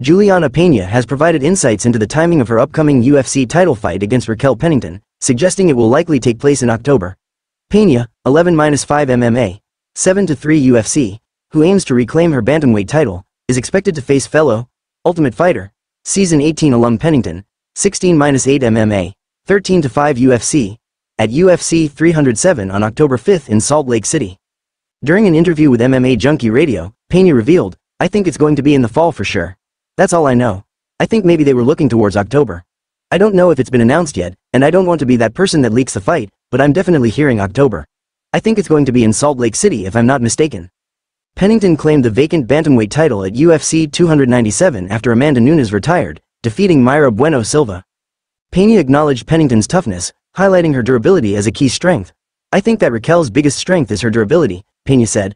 Julianna Peña has provided insights into the timing of her upcoming UFC title fight against Raquel Pennington, suggesting it will likely take place in October. Peña, 11-5 MMA, 7-3 UFC, who aims to reclaim her bantamweight title, is expected to face fellow, Ultimate Fighter, Season 18 alum Pennington, 16-8 MMA, 13-5 UFC, at UFC 307 on October 5 in Salt Lake City. During an interview with MMA Junkie Radio, Peña revealed, I think it's going to be in the fall for sure. That's all I know. I think maybe they were looking towards October. I don't know if it's been announced yet, and I don't want to be that person that leaks the fight, but I'm definitely hearing October. I think it's going to be in Salt Lake City if I'm not mistaken. Pennington claimed the vacant bantamweight title at UFC 297 after Amanda Nunes retired, defeating Mayra Bueno Silva. Peña acknowledged Pennington's toughness, highlighting her durability as a key strength. I think that Raquel's biggest strength is her durability, Peña said.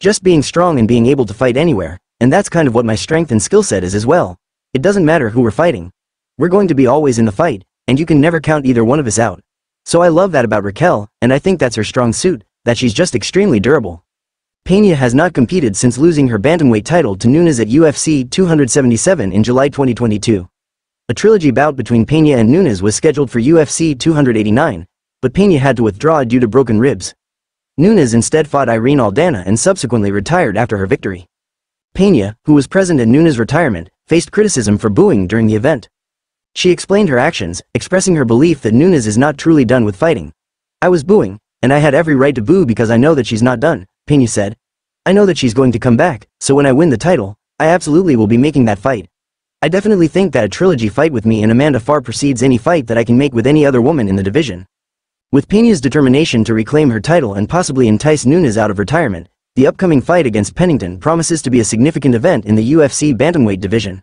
Just being strong and being able to fight anywhere, and that's kind of what my strength and skill set is as well. It doesn't matter who we're fighting. We're going to be always in the fight, and you can never count either one of us out. So I love that about Raquel, and I think that's her strong suit, that she's just extremely durable. Peña has not competed since losing her bantamweight title to Nunes at UFC 277 in July 2022. A trilogy bout between Peña and Nunes was scheduled for UFC 289, but Peña had to withdraw due to broken ribs. Nunes instead fought Irene Aldana and subsequently retired after her victory. Peña, who was present at Nunes' retirement, faced criticism for booing during the event. She explained her actions, expressing her belief that Nunes is not truly done with fighting. I was booing, and I had every right to boo because I know that she's not done, Peña said. I know that she's going to come back, so when I win the title, I absolutely will be making that fight. I definitely think that a trilogy fight with me and Amanda far precedes any fight that I can make with any other woman in the division. With Peña's determination to reclaim her title and possibly entice Nunes out of retirement, the upcoming fight against Pennington promises to be a significant event in the UFC bantamweight division.